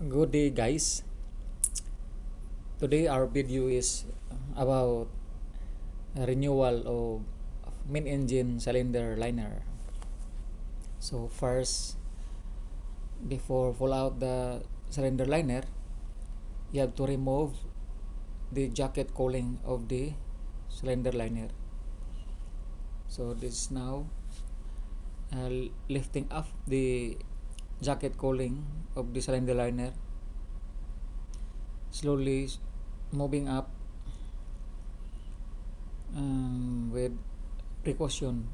Good day, guys. Today our video is about renewal of main engine cylinder liner. So first, before pull out the cylinder liner, you have to remove the jacket cooling of the cylinder liner. So this is now uh, lifting up the jacket cooling of the cylinder liner. Slowly moving up um, with precaution.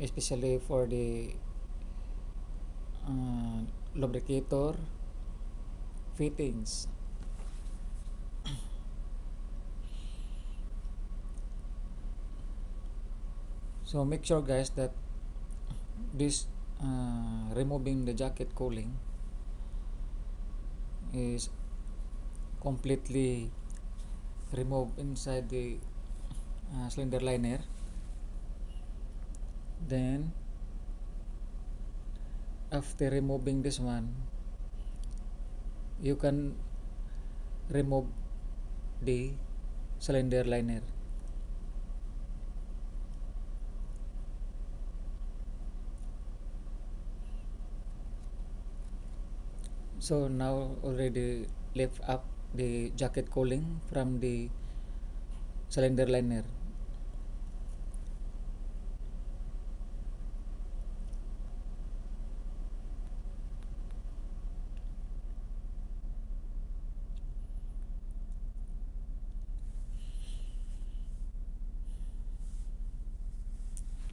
Especially for the uh, lubricator fittings so make sure guys that this uh, removing the jacket cooling is completely removed inside the uh, cylinder liner. Then after removing this one you can remove the cylinder liner so now already lift up the jacket cooling from the cylinder liner.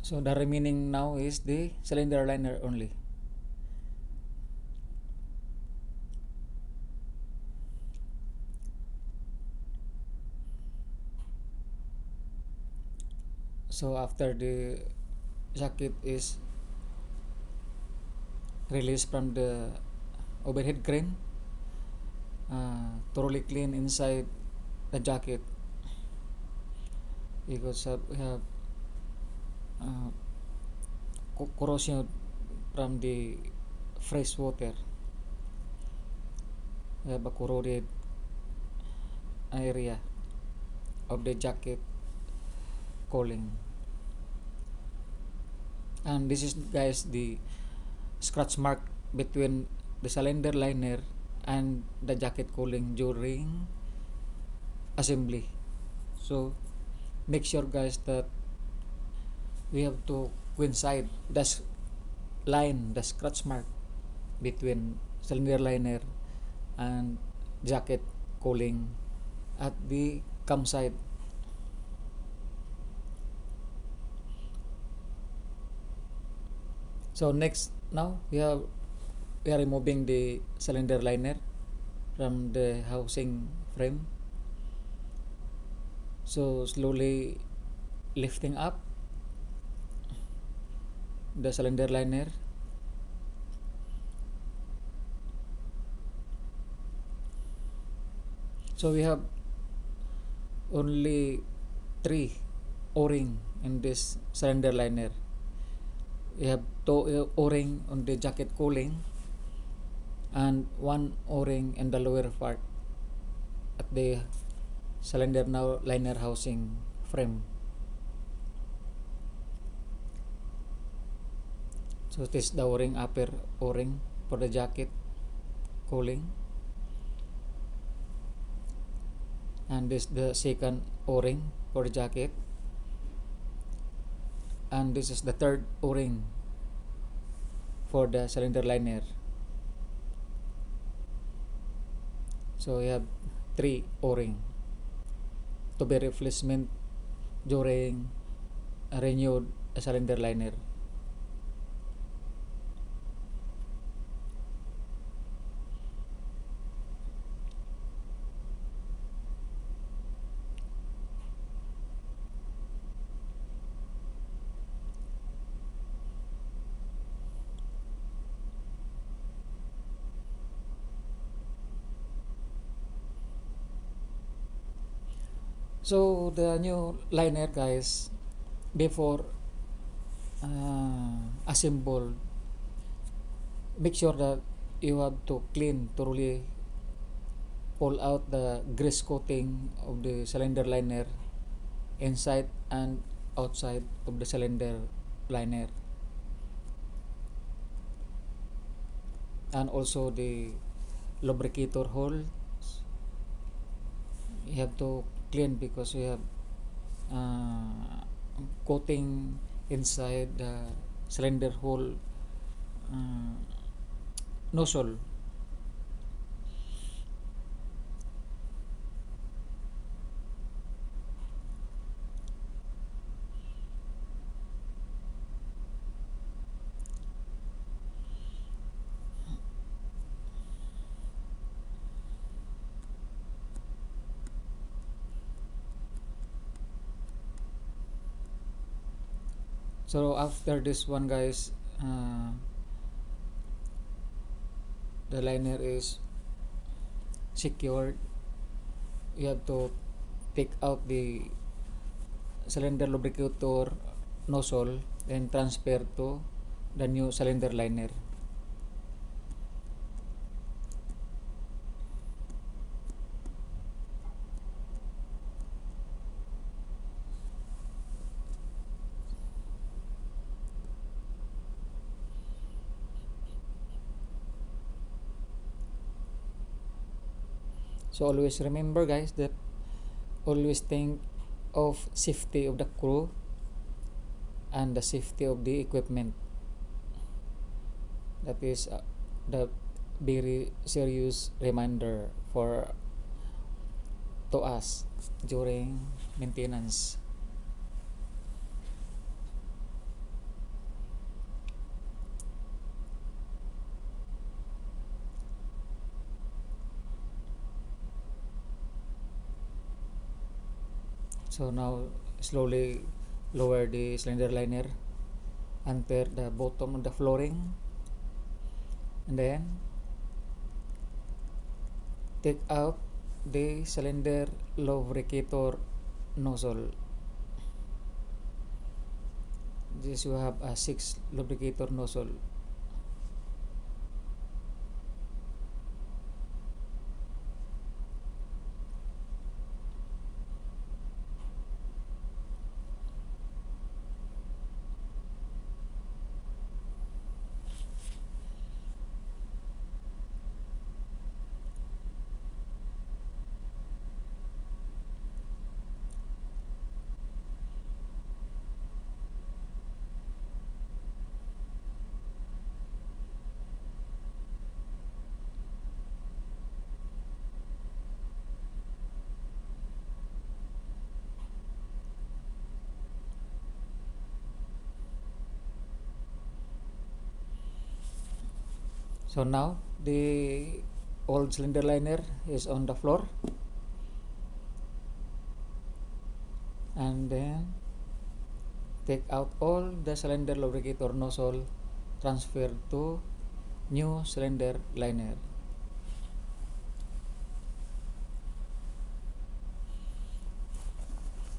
So the remaining now is the cylinder liner only so after the jacket is released from the overhead crane uh, thoroughly clean inside the jacket. Because uh, we have uh, corrosion from the fresh water. We have a corroded area of the jacket cooling and this is guys the scratch mark between the cylinder liner and the jacket cooling during assembly. So make sure guys that we have to coincide the line the scratch mark between cylinder liner and jacket cooling at the cam side so next now we have we are removing the cylinder liner from the housing frame. So slowly lifting up the cylinder liner. So we have only three o-ring in this cylinder liner. We have two o-ring on the jacket cooling and one o-ring in the lower part at the cylinder now liner housing frame. So this is the o-ring upper o-ring for the jacket cooling. And this the second o-ring for the jacket. And this is the third o-ring for the cylinder liner. So we have three o-ring. To be replacement during renewed cylinder liner so the new liner guys before uh, assembled make sure that you have to clean thoroughly pull out the grease coating of the cylinder liner inside and outside of the cylinder liner. And also the lubricator holes. You have to clean because we have uh, coating inside the cylinder hole uh, nozzle so after this one guys uh, the liner is secured. You have to take out the cylinder lubricator nozzle and transfer to the new cylinder liner so always remember guys that always think of safety of the crew and the safety of the equipment. That is uh, the very serious reminder for to us during maintenance so now slowly lower the cylinder liner enter the bottom of the flooring and then take out the cylinder lubricator nozzle. This you have a six lubricator nozzle so now the old cylinder liner is on the floor. And then take out all the cylinder lubricator nozzle transfer to new cylinder liner.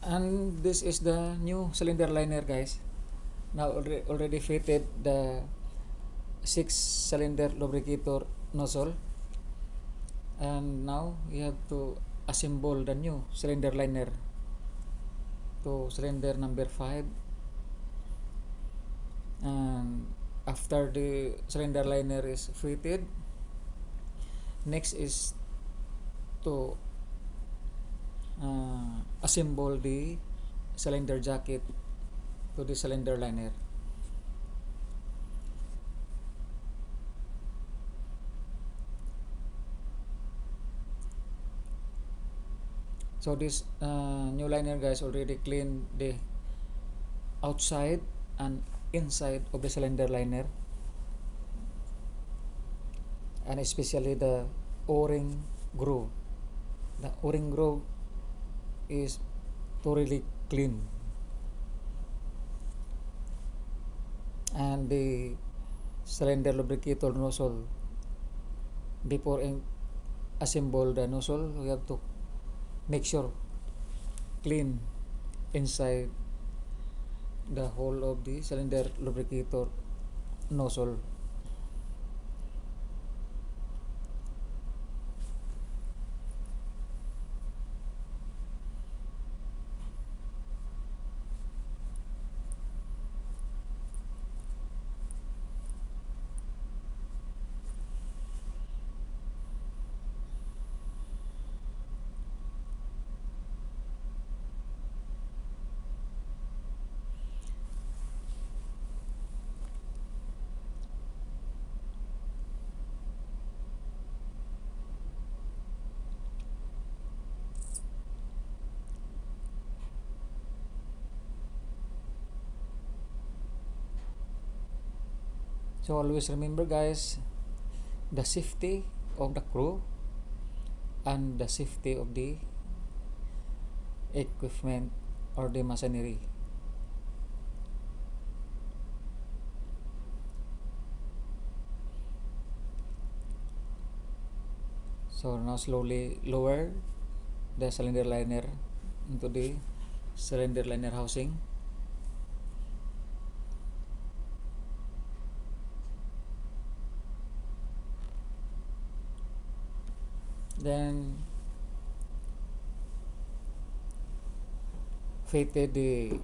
And this is the new cylinder liner guys. Now already, fitted the six cylinder lubricator nozzle. And now you have to assemble the new cylinder liner. To cylinder number 5 and after the cylinder liner is fitted next is to uh, assemble the cylinder jacket to the cylinder liner so this uh, new liner guys already cleaned the outside and inside of the cylinder liner. And especially the o-ring groove. The o-ring groove is thoroughly clean. And the cylinder lubricator nozzle before assemble the nozzle we have to make sure clean inside the whole of the cylinder lubricator nozzle so always remember guys the safety of the crew and the safety of the equipment or the machinery. So now slowly lower the cylinder liner into the cylinder liner housing fitted the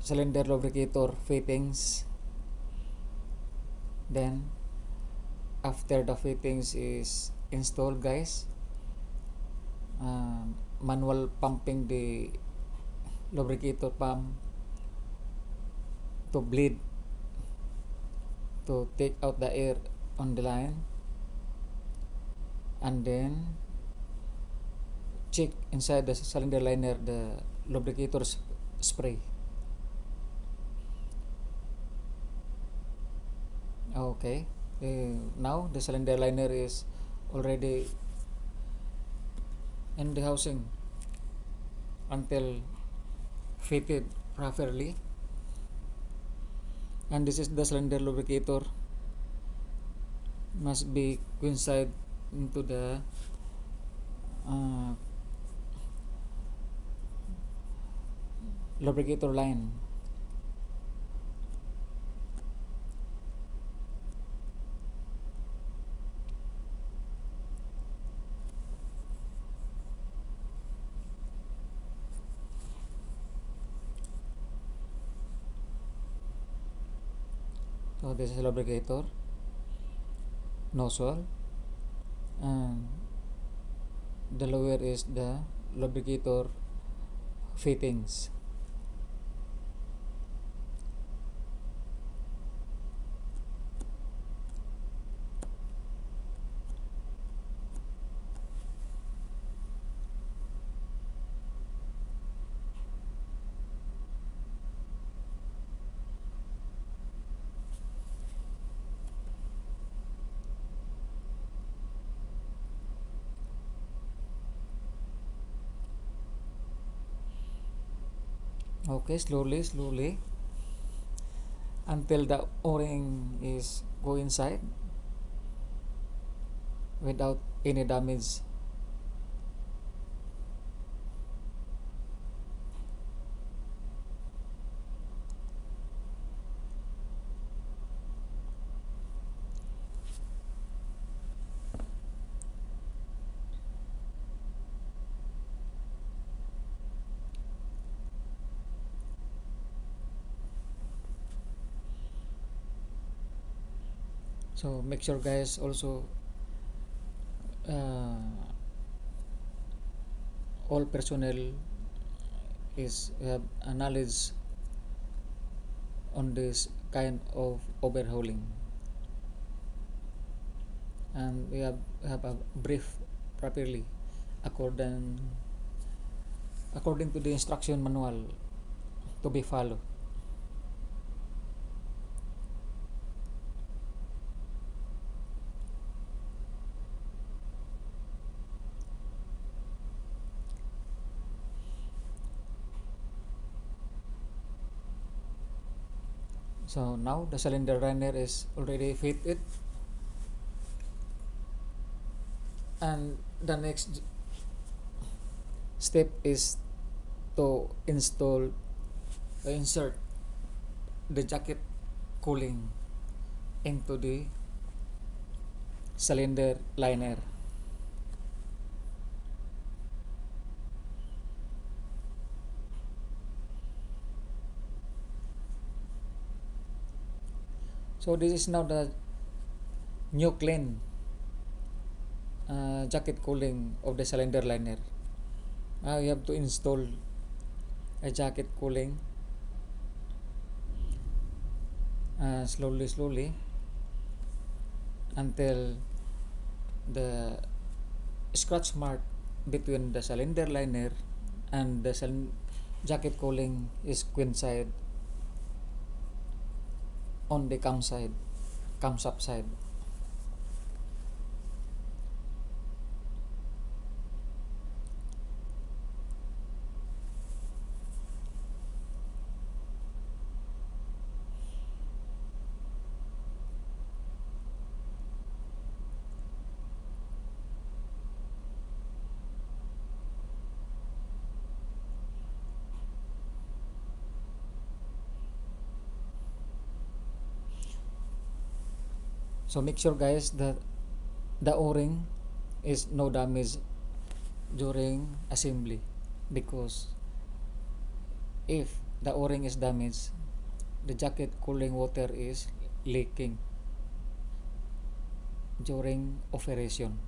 cylinder lubricator fittings. Then after the fittings is installed guys uh, manual pumping the lubricator pump to bleed to take out the air on the line and then check inside the cylinder liner the lubricator sp- spray. Okay uh, now the cylinder liner is already in the housing until fitted properly. And this is the cylinder lubricator. Must be coincide into the uh, lubricator line. So this is lubricator. Nozzle and the lower is the lubricator fittings okay slowly slowly. Until the o-ring is go inside without any damage so make sure guys also uh, all personnel is have a knowledge on this kind of overhauling. And we have have a brief properly according according to the instruction manual to be followed so now the cylinder liner is already fitted and the next step is to install uh, insert the jacket cooling into the cylinder liner so this is now the new clean uh, jacket cooling of the cylinder liner. Now you have to install a jacket cooling uh, slowly slowly until the scratch mark between the cylinder liner and the jacket cooling is coincide on the cam side camshaft side so make sure guys that the o-ring is no damage during assembly because if the o-ring is damaged the jacket cooling water is leaking during operation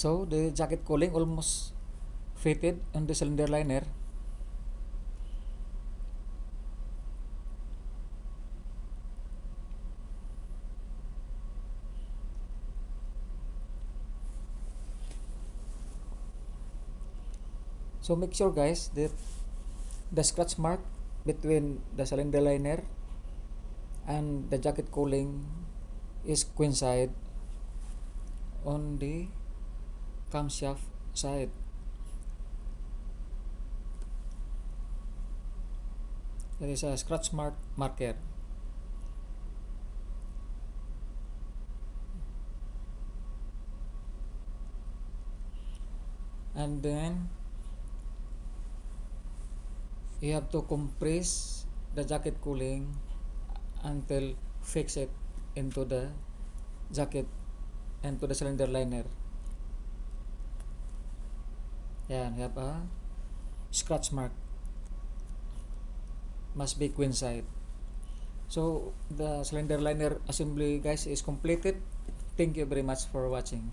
so the jacket cooling almost fitted on the cylinder liner. So make sure guys that the scratch mark between the cylinder liner and the jacket cooling is coincide on the camshaft side there is a scratch mark marker and then you have to compress the jacket cooling until fix it into the jacket and to the cylinder liner yan you have a scratch mark. Must be coincide so the cylinder liner assembly guys is completed. Thank you very much for watching